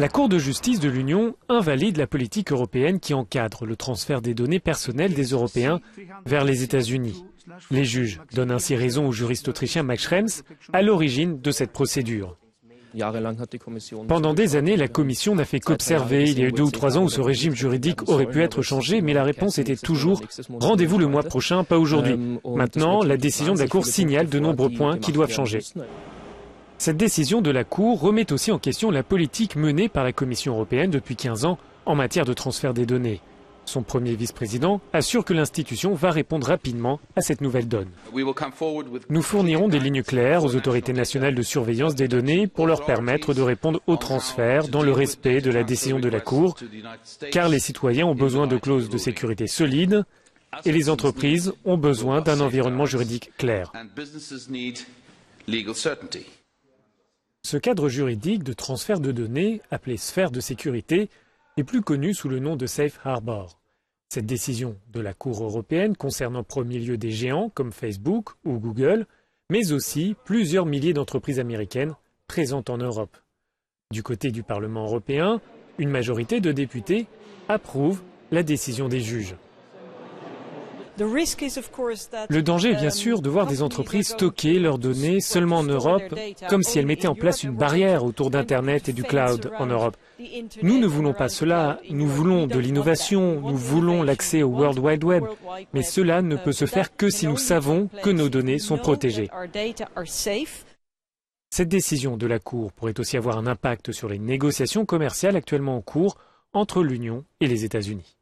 La Cour de justice de l'Union invalide la politique européenne qui encadre le transfert des données personnelles des Européens vers les États-Unis. Les juges donnent ainsi raison au juriste autrichien Max Schrems à l'origine de cette procédure. Pendant des années, la Commission n'a fait qu'observer. Il y a eu deux ou trois ans où ce régime juridique aurait pu être changé, mais la réponse était toujours rendez-vous le mois prochain, pas aujourd'hui. Maintenant, la décision de la Cour signale de nombreux points qui doivent changer. Cette décision de la Cour remet aussi en question la politique menée par la Commission européenne depuis 15 ans en matière de transfert des données. Son premier vice-président assure que l'institution va répondre rapidement à cette nouvelle donne. Nous fournirons des lignes claires aux autorités nationales de surveillance des données pour leur permettre de répondre aux transferts dans le respect de la décision de la Cour, car les citoyens ont besoin de clauses de sécurité solides et les entreprises ont besoin d'un environnement juridique clair. Ce cadre juridique de transfert de données, appelé sphère de sécurité, est plus connu sous le nom de Safe Harbor. Cette décision de la Cour européenne concerne en premier lieu des géants comme Facebook ou Google, mais aussi plusieurs milliers d'entreprises américaines présentes en Europe. Du côté du Parlement européen, une majorité de députés approuve la décision des juges. Le danger est bien sûr de voir des entreprises stocker leurs données seulement en Europe, comme si elles mettaient en place une barrière autour d'Internet et du cloud en Europe. Nous ne voulons pas cela, nous voulons de l'innovation, nous voulons l'accès au World Wide Web, mais cela ne peut se faire que si nous savons que nos données sont protégées. Cette décision de la Cour pourrait aussi avoir un impact sur les négociations commerciales actuellement en cours entre l'Union et les États-Unis.